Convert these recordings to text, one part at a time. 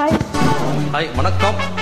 Hi hi வணக்கம்.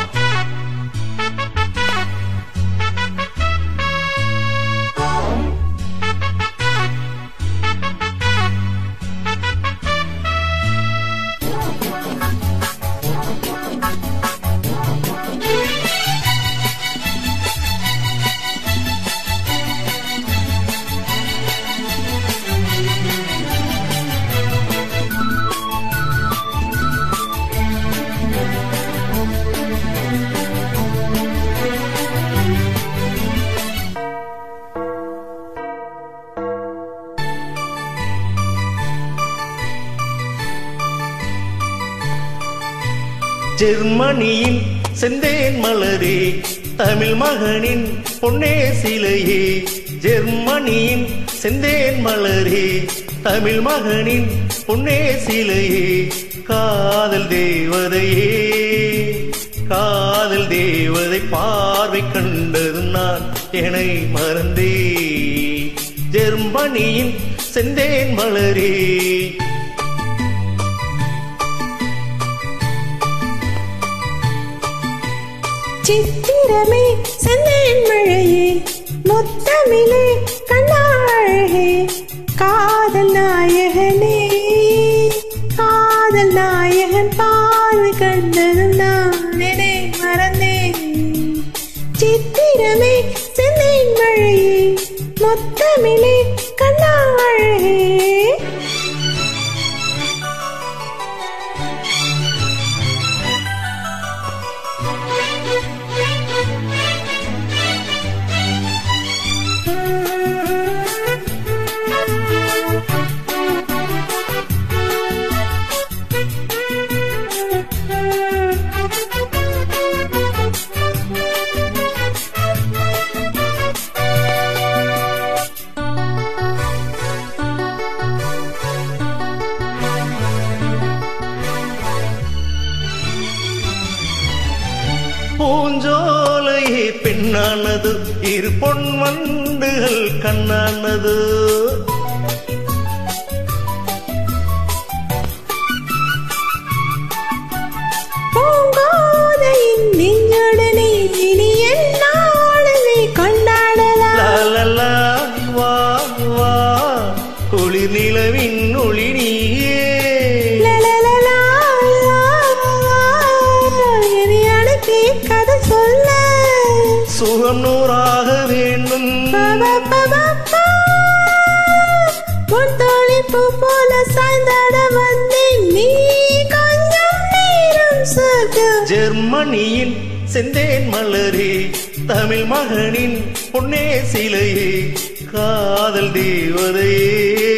ஜெர்மனியின் செந்தேன் மலரே தமிழ் மகனின் பொன்னே சிலையே. ஜெர்மனியின் செந்தேன் மலரே தமிழ் மகனின் பொன்னே சிலையே. காதல் தேவதையே காதல் தேவதை பார்வை கண்டதும் நான் என்னை மறந்தே. ஜெர்மனியின் செந்தேன் மலரே சித்திரமே செந்தேன் மழையே முத்தமிழே கண்ணாழகே. காதல் நாயகனே காதல் நாயகன் பார்வை கண்டதும் நானே மறந்தேன் சித்திரமே செந்தேன் மழையே முத்தமிழே கண்ணாழகே. பூஞ்சோலையே பெண்ணானது. இரு பொன் வண்டுகள் கண்ணானது. பூங்கோதையின் நெஞ்சொடனே சுகம் நூறாக வேண்டும். பொத்தொழிப்பு போல சாய்ந்தாட வந்தேன் நீ கொஞ்சம் நேரம் ஜெர்மனியின் செந்தேன் மலரே தமிழ் மகனின் பொன்னே சிலையே காதல் தேவதையே.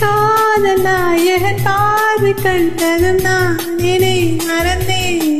காதல் நாயகன் பார்வை கண்டதும் நான் நினை மறந்தேன்.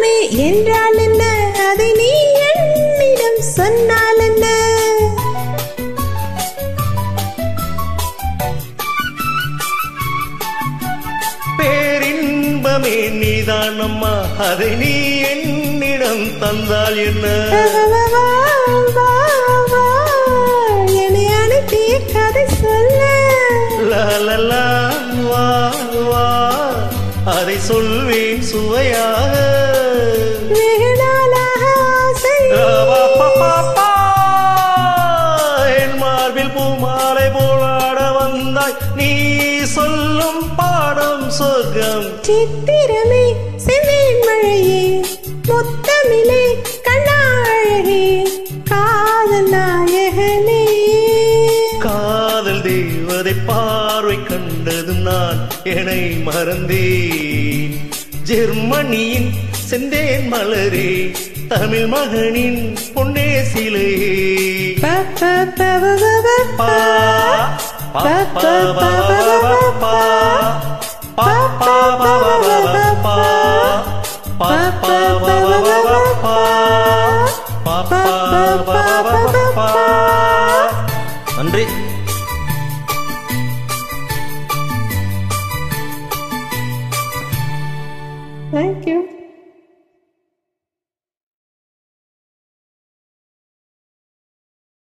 பேரின்பமே என்றால் என்ன அதை நீ என்னிடம் சொன்னால் என்ன பேரின்பமே நீதானம்மா. அதை நீ என்னிடம் தந்தால் என்ன? அனுப்பிய கதை சொல்ல. அதை சொல்வேன் சுவையாக. சொல்லும் பாடம் சொர்க்கம் சித்திரமே செந்தேன் மழையே முத்தமிழே கண்ணாழகே காதல் நாயகனே. காதல் தேவதை பார்வை கண்டதும் நான் என்னை மறந்தேன். ஜெர்மனியின் செந்தேன் மலரே தமிழ் மகனின் பொன்னே சிலையே பா பா பா. பா பா பா Andri.